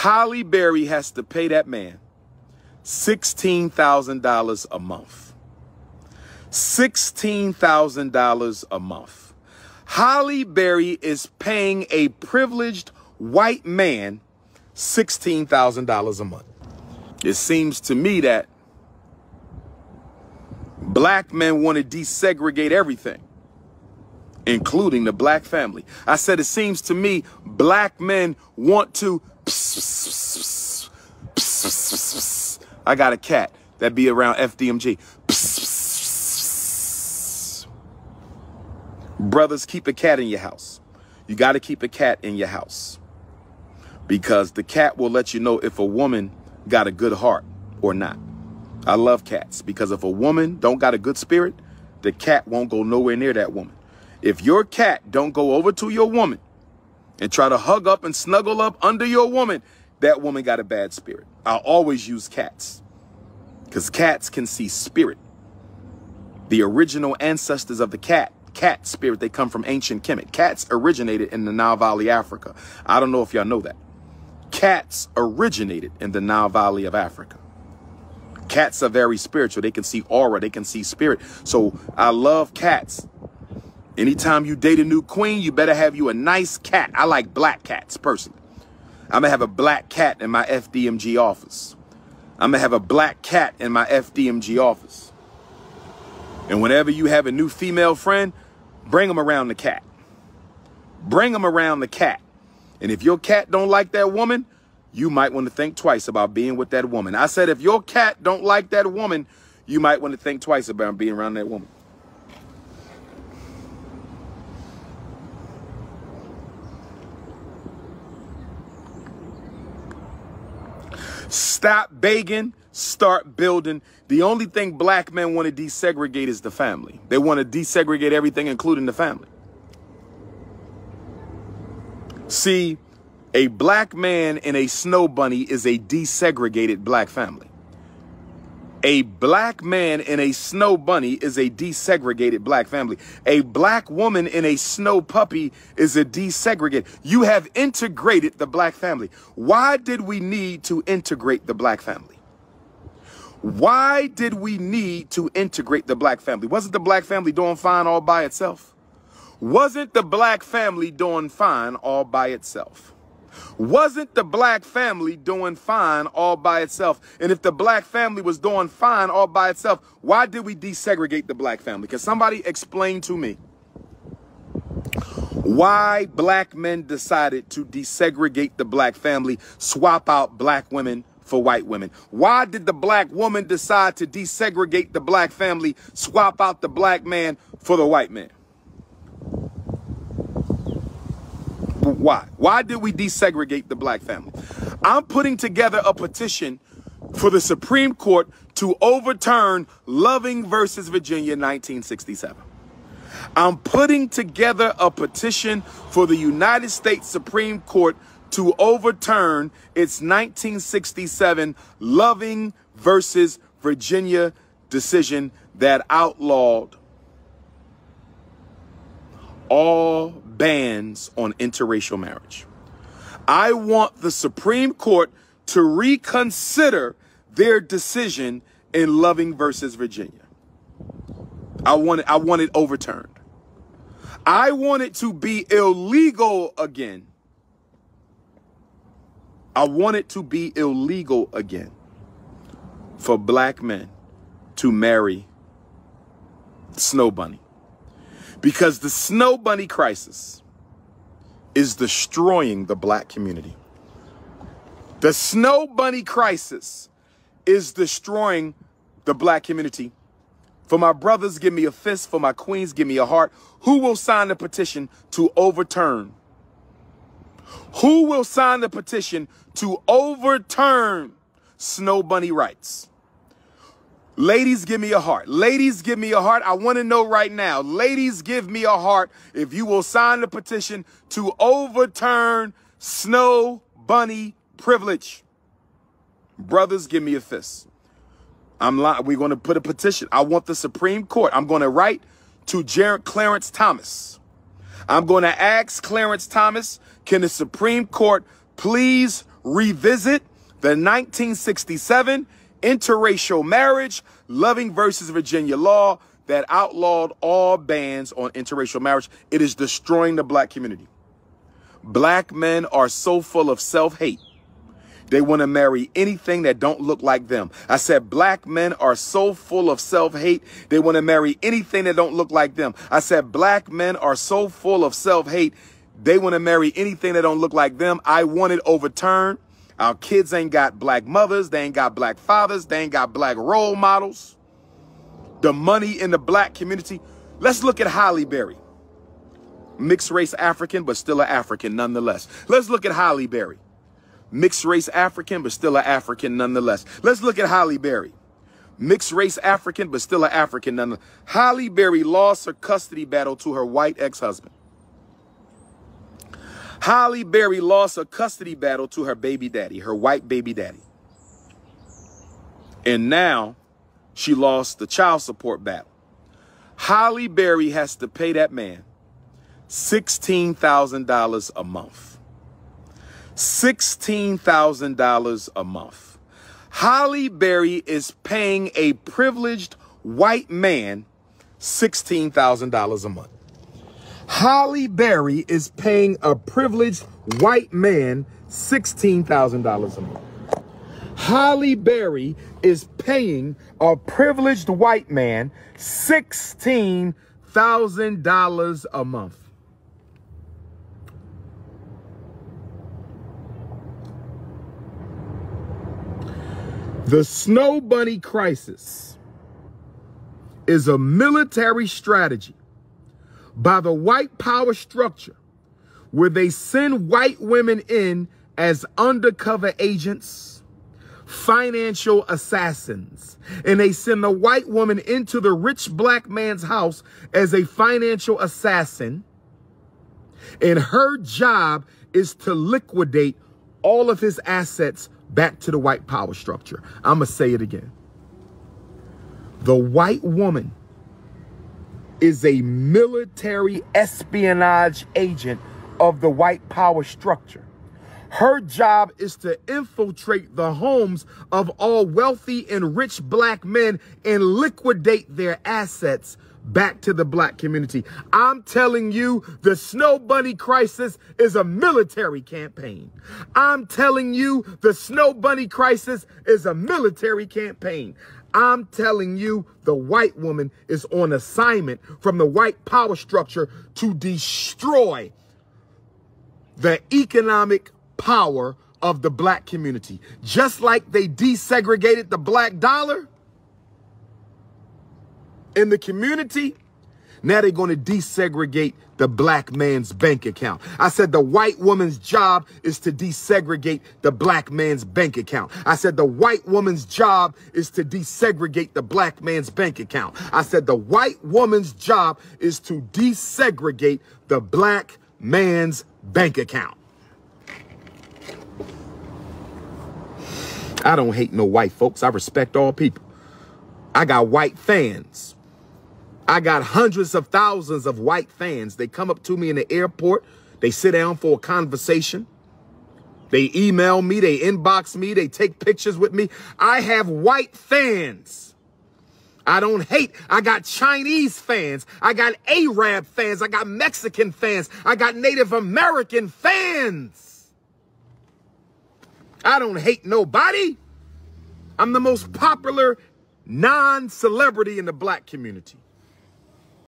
Halle Berry has to pay that man $16,000 a month. $16,000 a month. Halle Berry is paying a privileged white man $16,000 a month. It seems to me that black men want to desegregate everything, including the black family. I said it seems to me black men want to. I got a cat that be around FDMG. Brothers, keep a cat in your house. You got to keep a cat in your house because the cat will let you know if a woman got a good heart or not. I love cats because if a woman don't got a good spirit, the cat won't go nowhere near that woman. If your cat don't go over to your woman and try to hug up and snuggle up under your woman, that woman got a bad spirit. I always use cats because cats can see spirit. The original ancestors of the cat, cat spirit, they come from ancient Kemet. Cats originated in the Nile Valley, Africa. I don't know if y'all know that. Cats originated in the Nile Valley of Africa. Cats are very spiritual. They can see aura. They can see spirit. So I love cats. Anytime you date a new queen, you better have you a nice cat. I like black cats personally. I'm to have a black cat in my FDMG office. I'm to have a black cat in my FDMG office. And whenever you have a new female friend, bring them around the cat. Bring them around the cat. And if your cat don't like that woman, you might want to think twice about being with that woman. I said if your cat don't like that woman, you might want to think twice about being around that woman. Stop begging, start building. The only thing black men want to desegregate is the family. They want to desegregate everything, including the family. See, a black man in a snow bunny is a desegregated black family. A black man in a snow bunny is a desegregated black family. A black woman in a snow puppy is a desegregated. You have integrated the black family. Why did we need to integrate the black family? Why did we need to integrate the black family? Wasn't the black family doing fine all by itself? Wasn't the black family doing fine all by itself? Wasn't the black family doing fine all by itself? And if the black family was doing fine all by itself, why did we desegregate the black family? Can somebody explain to me why black men decided to desegregate the black family, swap out black women for white women? Why did the black woman decide to desegregate the black family, swap out the black man for the white man? Why? Why did we desegregate the black family? I'm putting together a petition for the Supreme Court to overturn Loving versus Virginia 1967. I'm putting together a petition for the United States Supreme Court to overturn its 1967 Loving versus Virginia decision that outlawed all bans on interracial marriage. I want the Supreme Court to reconsider their decision in Loving versus Virginia. I want it, I want it overturned. I want it to be illegal again. I want it to be illegal again for black men to marry Snow Bunny. Because the Snow Bunny crisis is destroying the black community. The Snow Bunny crisis is destroying the black community. For my brothers, give me a fist. For my queens, give me a heart. Who will sign the petition to overturn? Who will sign the petition to overturn Snow Bunny rights? Ladies, give me a heart. Ladies, give me a heart. I want to know right now. Ladies, give me a heart if you will sign the petition to overturn Snow Bunny privilege. Brothers, give me a fist. I'm lying. We're going to put a petition. I want the Supreme Court. I'm going to write to Jared Clarence Thomas. I'm going to ask Clarence Thomas, can the Supreme Court please revisit the 1967 interracial marriage, Loving versus Virginia law that outlawed all bans on interracial marriage. It is destroying the black community. Black men are so full of self-hate. They want to marry anything that don't look like them. I said black men are so full of self-hate. They want to marry anything that don't look like them. I said black men are so full of self-hate. They want to marry anything that don't look like them. I want it overturned. Our kids ain't got black mothers. They ain't got black fathers. They ain't got black role models. The money in the black community. Let's look at Halle Berry. Mixed race African, but still an African nonetheless. Let's look at Halle Berry. Mixed race African, but still an African nonetheless. Let's look at Halle Berry. Mixed race African, but still an African nonetheless. Halle Berry lost her custody battle to her white ex-husband. Halle Berry lost a custody battle to her baby daddy, her white baby daddy. And now she lost the child support battle. Halle Berry has to pay that man $16,000 a month. $16,000 a month. Halle Berry is paying a privileged white man $16,000 a month. Halle Berry is paying a privileged white man $16,000 a month. Halle Berry is paying a privileged white man $16,000 a month. The Snow Bunny crisis is a military strategy by the white power structure where they send white women in as undercover agents, financial assassins, and they send the white woman into the rich black man's house as a financial assassin. And her job is to liquidate all of his assets back to the white power structure. I'm going to say it again. The white woman is a military espionage agent of the white power structure. Her job is to infiltrate the homes of all wealthy and rich black men and liquidate their assets back to the black community. I'm telling you, the Snow Bunny crisis is a military campaign. I'm telling you, the Snow Bunny crisis is a military campaign. I'm telling you, the white woman is on assignment from the white power structure to destroy the economic power of the black community. Just like they desegregated the black dollar, in the community, now they're going to desegregate the black man's bank account. I said the white woman's job is to desegregate the black man's bank account. I said the white woman's job is to desegregate the black man's bank account. I said the white woman's job is to desegregate the black man's bank account. I don't hate no white folks. I respect all people. I got white fans. I got hundreds of thousands of white fans. They come up to me in the airport. They sit down for a conversation. They email me. They inbox me. They take pictures with me. I have white fans. I don't hate. I got Chinese fans. I got Arab fans. I got Mexican fans. I got Native American fans. I don't hate nobody. I'm the most popular non-celebrity in the black community.